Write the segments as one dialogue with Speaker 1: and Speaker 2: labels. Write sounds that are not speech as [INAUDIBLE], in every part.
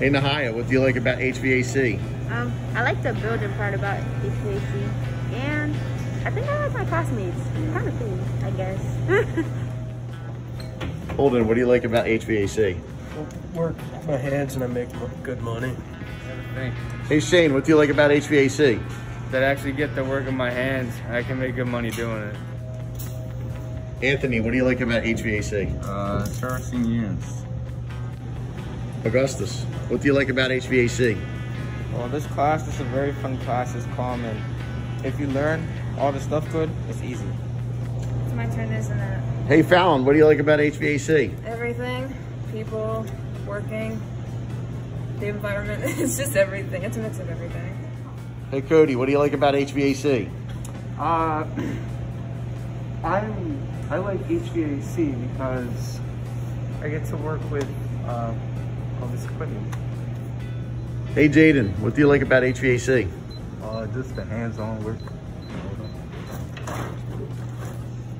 Speaker 1: Hey Nahaya, what do you like about HVAC?
Speaker 2: Um, I like the building part about HVAC, and I think I like my classmates. Kind of cool, I guess. [LAUGHS]
Speaker 1: Holden, what do you like about HVAC?
Speaker 3: Work my hands and I make good money.
Speaker 1: Hey Shane, what do you like about HVAC?
Speaker 4: That I actually get the work in my hands. I can make good money doing it.
Speaker 1: Anthony, what do you like about HVAC?
Speaker 5: Uh, servicing units.
Speaker 1: Augustus, what do you like about HVAC?
Speaker 4: Well, this class is a very fun class. It's calm, and if you learn all the stuff good, it's easy.
Speaker 6: It's my turn, isn't it?
Speaker 1: Hey Fallon, what do you like about HVAC?
Speaker 6: Everything, people, working, the environment. [LAUGHS] It's just everything. It's a mix of everything.
Speaker 1: Hey Cody, what do you like about HVAC?
Speaker 3: Uh, [CLEARS THROAT] I'm, I like HVAC because I get to work with uh, all this equipment.
Speaker 1: Hey Jaden, what do you like about HVAC?
Speaker 5: Uh, just the hands-on work.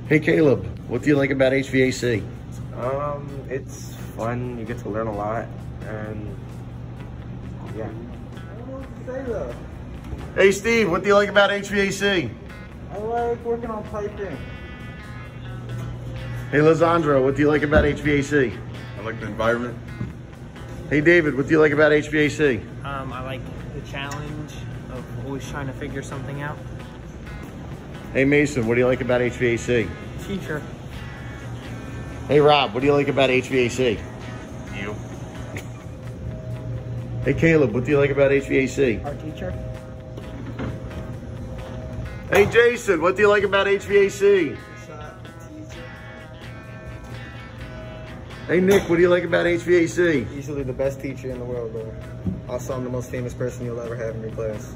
Speaker 1: Hey Caleb, what do you like about HVAC?
Speaker 7: Um, it's fun. You get to learn a lot, and yeah.
Speaker 1: Hey Steve, what do you like about HVAC?
Speaker 3: I like working on piping.
Speaker 1: Hey Lizandro, what do you like about HVAC?
Speaker 5: I like the environment.
Speaker 1: Hey David, what do you like about HVAC?
Speaker 8: Um, I like the challenge of always trying to figure something out.
Speaker 1: Hey Mason, what do you like about HVAC?
Speaker 8: Teacher.
Speaker 1: Hey Rob, what do you like about HVAC?
Speaker 5: You. [LAUGHS]
Speaker 1: Hey Caleb, what do you like about HVAC?
Speaker 8: Our teacher.
Speaker 1: Hey Jason, what do you like about HVAC? Hey Nick, what do you like about HVAC?
Speaker 7: Easily the best teacher in the world, bro. Also, I'm the most famous person you'll ever have in your class.